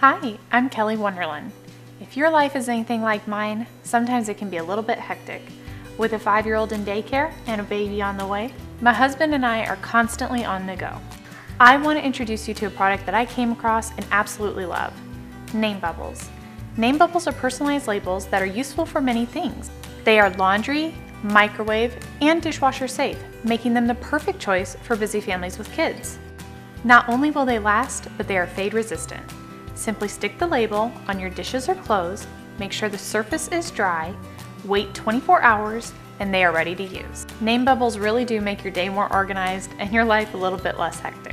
Hi, I'm Kelly Wonderlin. If your life is anything like mine, sometimes it can be a little bit hectic. With a five year old in daycare and a baby on the way, my husband and I are constantly on the go. I want to introduce you to a product that I came across and absolutely love Name Bubbles. Name Bubbles are personalized labels that are useful for many things. They are laundry, microwave, and dishwasher safe, making them the perfect choice for busy families with kids. Not only will they last, but they are fade resistant. Simply stick the label on your dishes or clothes, make sure the surface is dry, wait 24 hours, and they are ready to use. Name bubbles really do make your day more organized and your life a little bit less hectic.